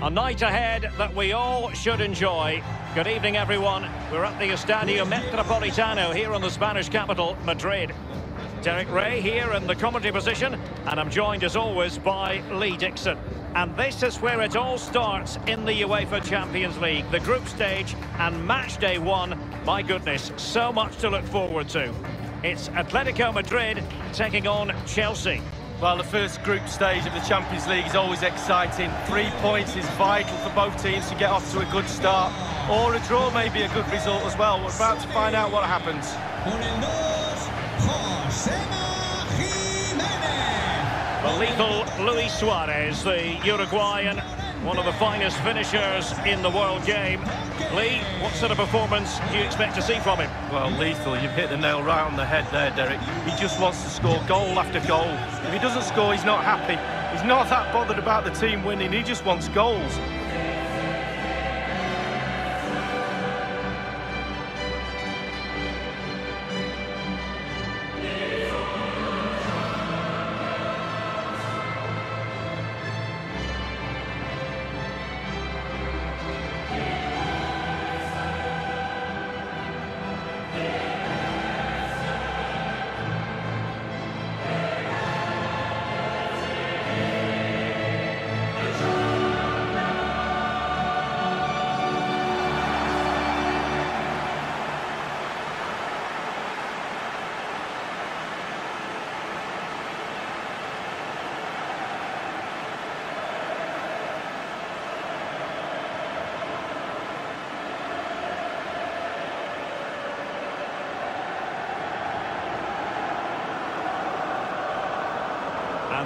A night ahead that we all should enjoy. Good evening, everyone. We're at the Estadio Metropolitano here in the Spanish capital, Madrid. Derek Ray here in the commentary position, and I'm joined as always by Lee Dixon. And this is where it all starts in the UEFA Champions League, the group stage and match day one. My goodness, so much to look forward to. It's Atletico Madrid taking on Chelsea. Well, the first group stage of the Champions League is always exciting. Three points is vital for both teams to get off to a good start. Or a draw may be a good result as well. We're about to find out what happens. The lethal Luis Suarez, the Uruguayan, one of the finest finishers in the world game. Lee, what sort of performance do you expect to see from him? Well, lethal, you've hit the nail right on the head there, Derek. He just wants to score goal after goal. If he doesn't score, he's not happy. He's not that bothered about the team winning, he just wants goals.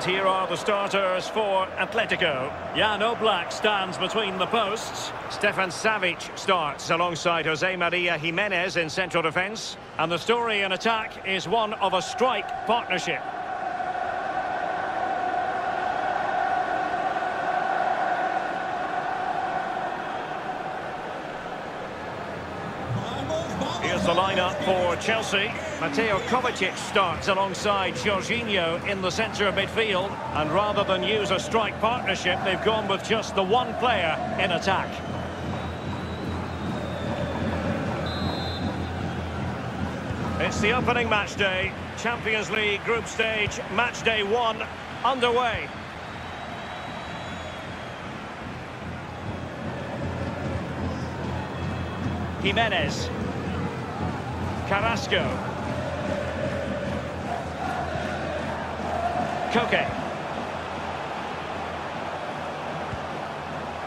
And here are the starters for Atletico. Jan Oblak stands between the posts. Stefan Savic starts alongside Jose Maria Gimenez in central defence. And the story in attack is one of a strike partnership. Here's the lineup for Chelsea. Mateo Kovacic starts alongside Jorginho in the centre of midfield. And rather than use a strike partnership, they've gone with just the one player in attack. It's the opening match day. Champions League group stage, match day one, underway. Gimenez. Carrasco. Koke.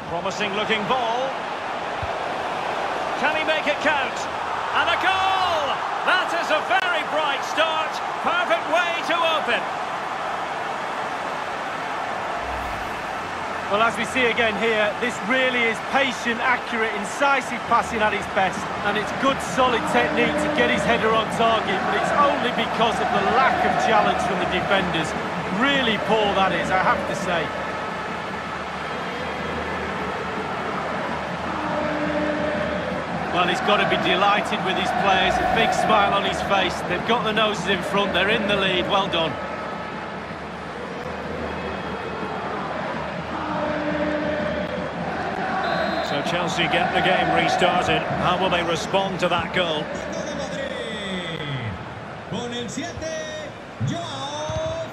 Promising looking ball. Can he make it count? And a goal! That is a very bright start. Perfect way to open. Well, as we see again here, this really is patient, accurate, incisive passing at its best. And it's good, solid technique to get his header on target, but it's only because of the lack of challenge from the defenders. Really poor, that is, I have to say. Well, he's got to be delighted with his players, a big smile on his face. They've got the noses in front, they're in the lead, well done. Chelsea get the game restarted. How will they respond to that goal?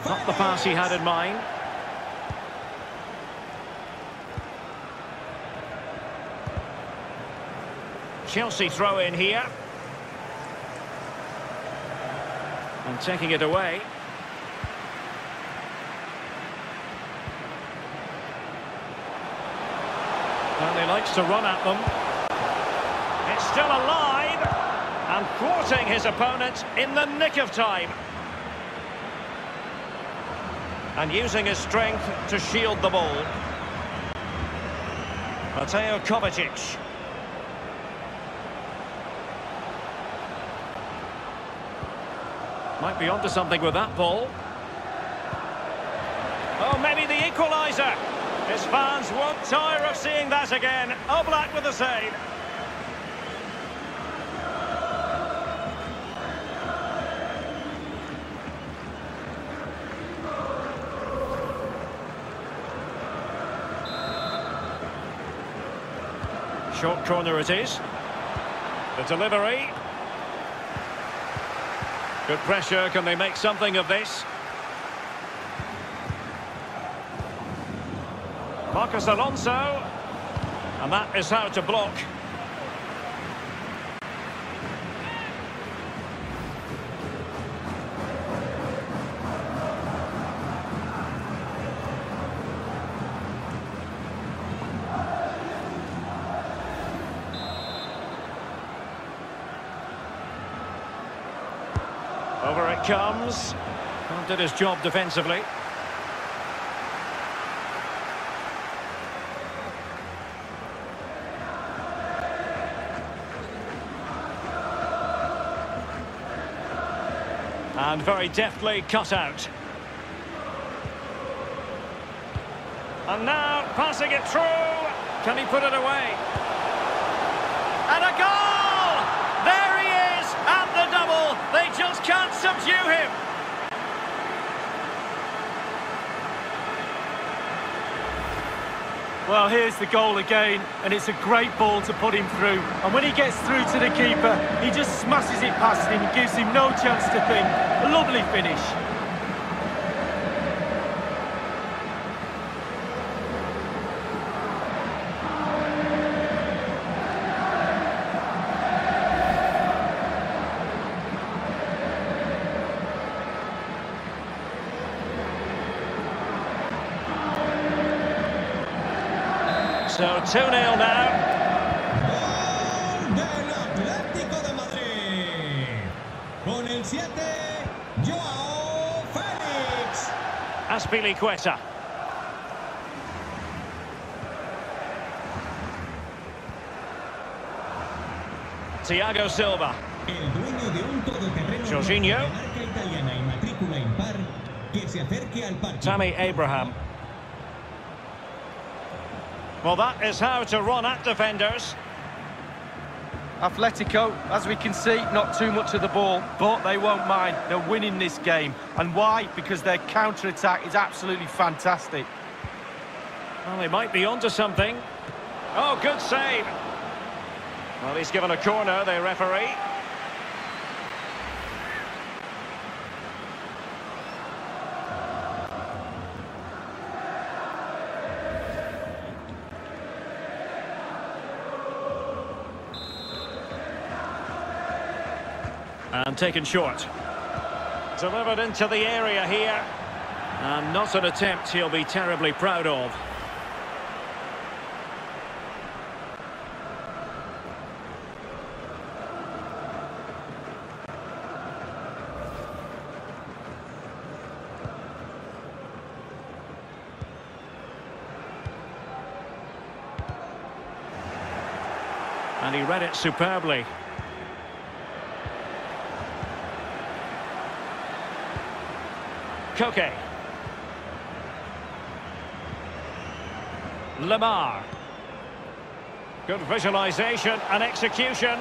Not the pass he had in mind. Chelsea throw in here. And taking it away. And he likes to run at them. It's still alive. And thwarting his opponent in the nick of time. And using his strength to shield the ball. Mateo Kovacic. Might be onto something with that ball. Oh, maybe the equaliser. His fans won't tire of seeing that again. Oblak with the save. Short corner it is. The delivery. Good pressure. Can they make something of this? Marcos Alonso. And that is how to block. Over it comes. Did his job defensively. And very deftly cut out. And now passing it through. Can he put it away? And a goal! There he is at the double. They just can't subdue him. Well, here's the goal again, and it's a great ball to put him through. And when he gets through to the keeper, he just smashes it past him gives him no chance to think. A lovely finish. Con el 7, Joao Félix. Azpilicueta. Thiago Silva. El dueño de un todoterreno Jorginho. de marca italiana y matrícula impar que se acerque al parque. Tammy Abraham. Well, that is how to run at defenders. Atletico, as we can see, not too much of the ball, but they won't mind. They're winning this game. And why? Because their counter-attack is absolutely fantastic. Well, they might be onto something. Oh, good save. Well, he's given a corner, the referee. Taken short. Delivered into the area here. And not an attempt he'll be terribly proud of. And he read it superbly. Koke. Lemar. Good visualization and execution.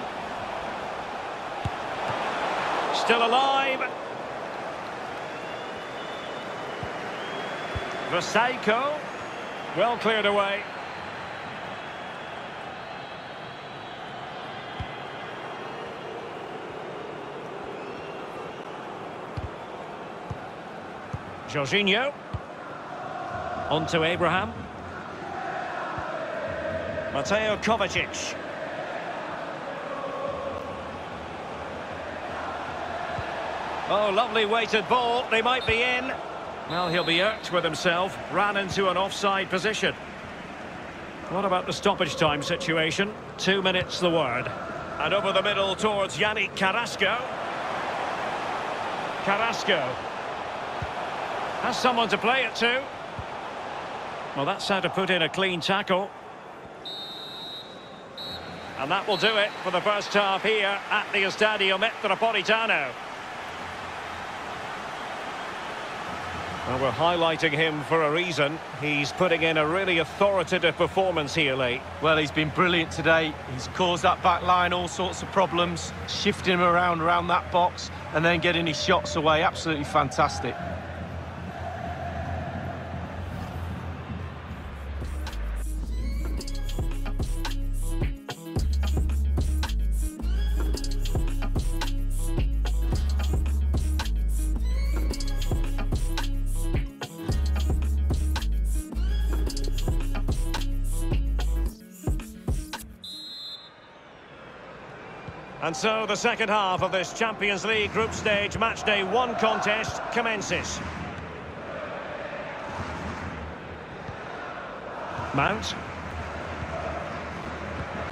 Still alive. Vrsaljko. Well cleared away. Jorginho. On to Abraham. Mateo Kovacic. Oh, lovely weighted ball. They might be in. Well, he'll be irked with himself. Ran into an offside position. What about the stoppage time situation? Two minutes the word. And over the middle towards Yannick Carrasco. Carrasco. Has someone to play it to. Well, that's how to put in a clean tackle. And that will do it for the first half here at the Estadio Metropolitano. Well, we're highlighting him for a reason. He's putting in a really authoritative performance here, Lee. Well, he's been brilliant today. He's caused that back line all sorts of problems, shifting him around around that box and then getting his shots away. Absolutely fantastic. And so the second half of this Champions League group stage match day one contest commences. Mount.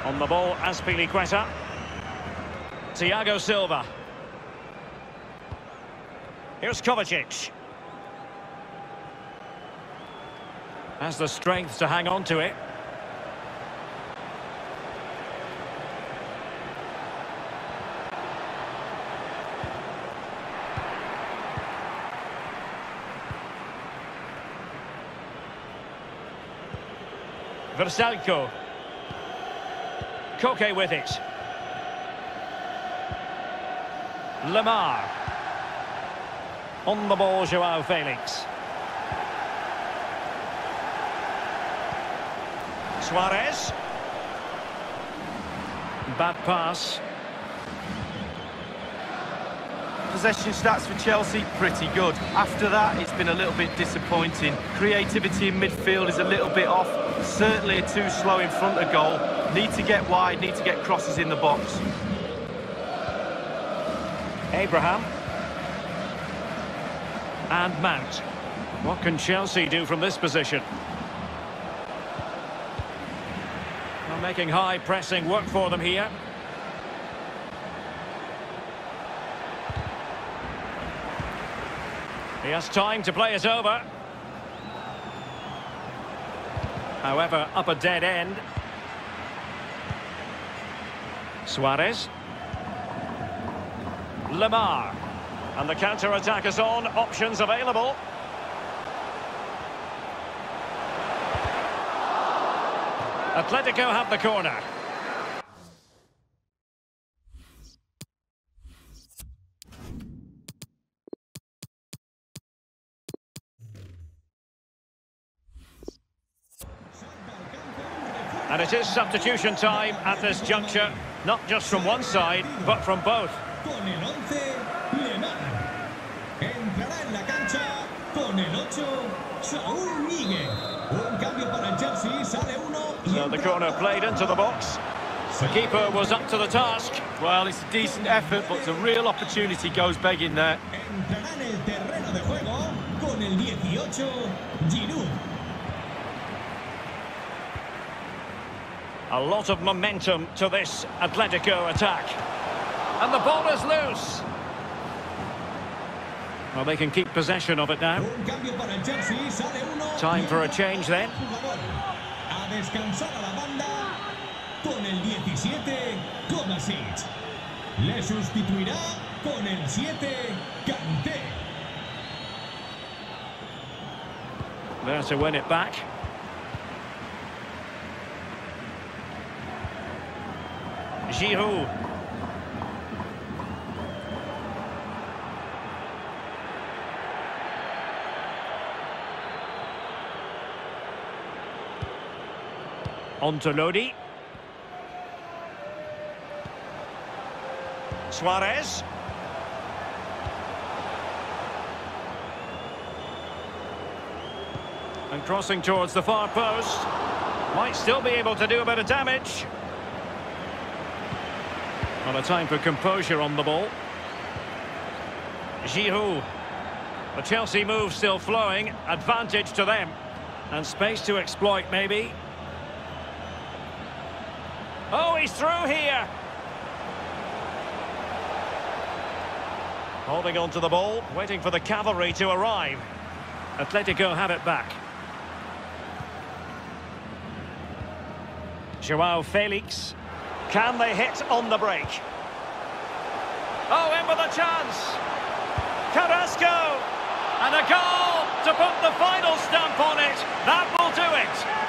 On the ball, Azpilicueta. Thiago Silva. Here's Kovacic. Has the strength to hang on to it. Vrsaljko. Koke with it. Lemar. On the ball, Joao Felix. Suarez. Bad pass. Possession stats for Chelsea, pretty good. After that, it's been a little bit disappointing. Creativity in midfield is a little bit off. Certainly too slow in front of goal. Need to get wide, need to get crosses in the box. Abraham. And Mount. What can Chelsea do from this position? Well, making high pressing work for them here. He has time to play it over. However, up a dead end. Suarez. Lemar. And the counter-attack is on. Options available. Atletico have the corner. It is substitution time at this juncture, not just from one side, but from both. Con el 11, Lemar. Entrará en la cancha con el 8, Saúl Miguel. Un cambio para el Chelsea, sale uno. y So the corner played into the box. The keeper was up to the task. Well, it's a decent effort, but a real opportunity goes begging there. Entrará en el terreno de juego con el 18, Giroud. A lot of momentum to this Atletico attack. And the ball is loose. Well, they can keep possession of it now. Un cambio para el Chelsea, sale uno. Time for a change then. jugador. A descansar a la banda con el 17, Le sustituirá con el 7, Kanté. There to win it back. Giroud. On to Lodi. Suarez. And crossing towards the far post. Might still be able to do a bit of damage. Not a time for composure on the ball. Giroud. The Chelsea move still flowing. Advantage to them. And space to exploit, maybe. Oh, he's through here. Holding on to the ball, waiting for the cavalry to arrive. Atletico have it back. Joao Felix. Can they hit on the break? Oh, in with a chance. Carrasco. And a goal to put the final stamp on it. That will do it.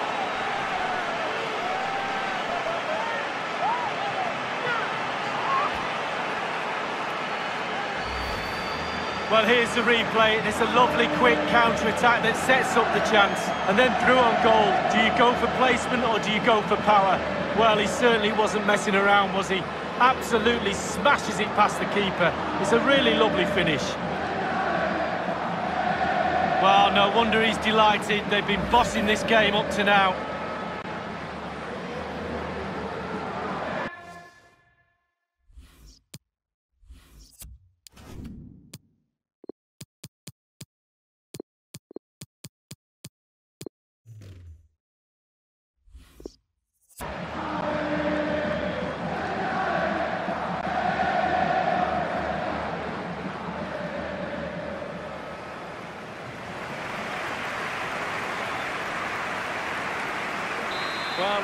Well, here's the replay, it's a lovely quick counter-attack that sets up the chance. And then through on goal, do you go for placement or do you go for power? Well, he certainly wasn't messing around, was he? Absolutely smashes it past the keeper. It's a really lovely finish. Well, no wonder he's delighted. They've been bossing this game up to now.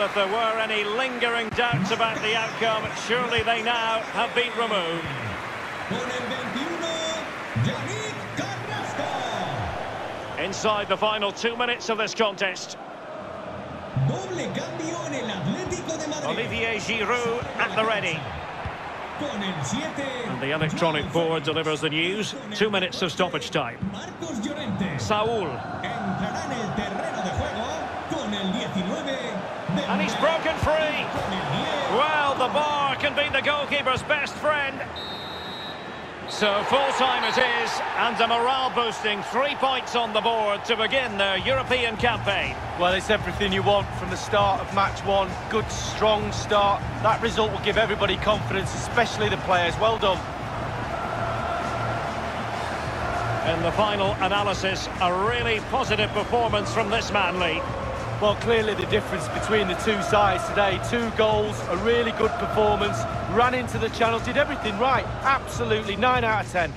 If there were any lingering doubts about the outcome, surely they now have been removed. Con el 21, Yannick Carrasco. Inside the final two minutes of this contest. Olivier Giroud at the ready. Con el 7. And the electronic board delivers the news. Two minutes of stoppage time. Saul. Entrará en el terreno de juego con el 19. And he's broken free. Con el 10. Well, the bar can be the goalkeeper's best friend. So full-time it is, and a morale-boosting three points on the board to begin their European campaign. Well, it's everything you want from the start of match one. Good, strong start. That result will give everybody confidence, especially the players. Well done. In the final analysis, a really positive performance from this man, Lee. Well, clearly the difference between the two sides today. Two goals, a really good performance, ran into the channels, did everything right. Absolutely, 9 out of 10.